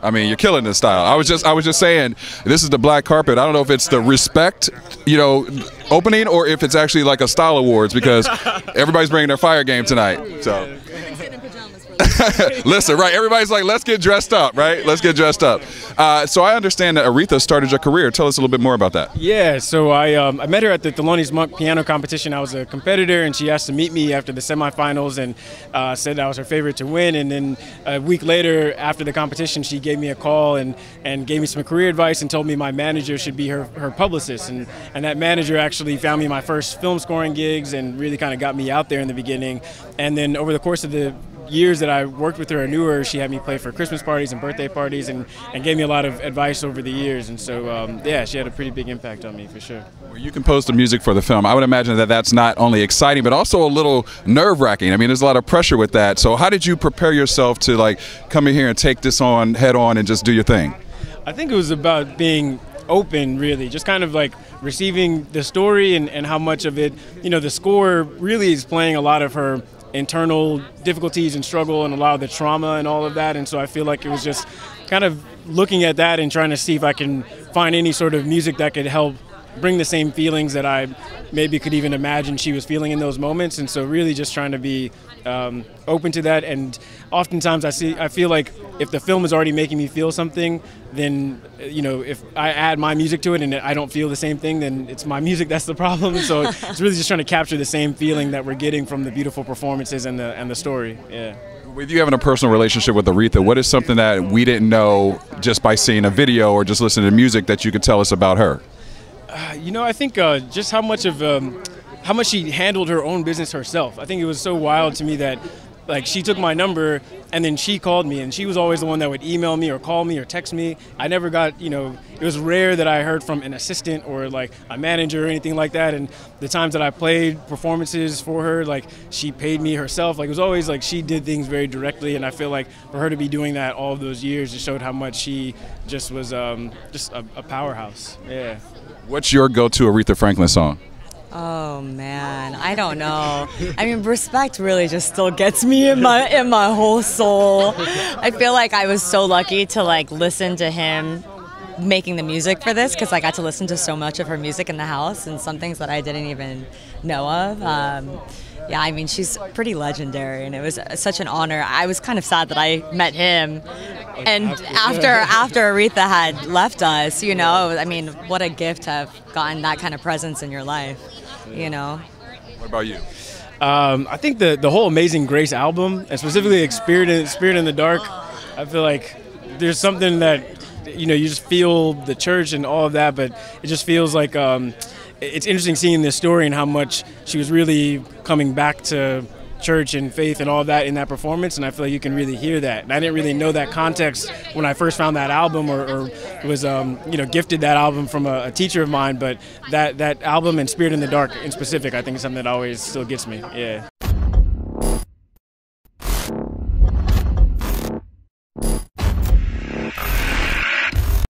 I mean, you're killing this style. I was just, I was just saying, this is the black carpet. I don't know if it's the respect, you know, opening, or if it's actually like a style awards because everybody's bringing their fire game tonight. So. Listen, right? Everybody's like, let's get dressed up, right? Let's get dressed up. Uh, so I understand that Aretha started your career. Tell us a little bit more about that. Yeah, so I um, I met her at the Thelonious Monk piano competition. I was a competitor, and she asked to meet me after the semifinals and uh, said I was her favorite to win. And then a week later, after the competition, she gave me a call and, and gave me some career advice and told me my manager should be her, her publicist. And, and that manager actually found me my first film scoring gigs and really kind of got me out there in the beginning. And then over the course of the years that I worked with her, I knew her. She had me play for Christmas parties and birthday parties, and, and gave me a lot of advice over the years. And so, um, yeah, she had a pretty big impact on me for sure. Well, you composed the music for the film. I would imagine that that's not only exciting, but also a little nerve wracking. I mean, there's a lot of pressure with that. So, how did you prepare yourself to like come in here and take this on head on and just do your thing? I think it was about being open, really, just kind of like receiving the story and, and how much of it, you know, the score really is playing a lot of her internal difficulties and struggle and a lot of the trauma and all of that. And so I feel like it was just kind of looking at that and trying to see if I can find any sort of music that could help bring the same feelings that I maybe could even imagine she was feeling in those moments. And so really just trying to be um, open to that. And oftentimes I see, I feel like if the film is already making me feel something, then you know if I add my music to it and I don't feel the same thing, then it's my music that's the problem. So it's really just trying to capture the same feeling that we're getting from the beautiful performances and the and the story. Yeah. With you having a personal relationship with Aretha, what is something that we didn't know just by seeing a video or just listening to music that you could tell us about her? Uh, you know, I think uh, just how much of um, how much she handled her own business herself. I think it was so wild to me that like she took my number and then she called me and she was always the one that would email me or call me or text me. I never got you know it was rare that i heard from an assistant or like a manager or anything like that and the times that i played performances for her like she paid me herself. Like it was always like she did things very directly and i feel like for her to be doing that all those years just showed how much she just was um, just a, a powerhouse. Yeah. What's your go-to aretha franklin song Oh man, I don't know. I mean, respect really just still gets me in my in my whole soul. I feel like I was so lucky to like listen to him making the music for this because I got to listen to so much of her music in the house and some things that I didn't even know of. Um, yeah, I mean, she's pretty legendary, and it was such an honor. I was kind of sad that I met him, and after after Aretha had left us, you know, I mean, what a gift to have gotten that kind of presence in your life, you know. What about you? Um, I think the the whole Amazing Grace album, and specifically Spirit in, Spirit in the Dark, I feel like there's something that you know you just feel the church and all of that, but it just feels like. Um, it's interesting seeing this story and how much she was really coming back to church and faith and all that in that performance and i feel like you can really hear that. And i didn't really know that context when i first found that album or, or was um, you know gifted that album from a, a, teacher of mine but that that album and spirit in the dark in specific i think is something that always still gets me yeah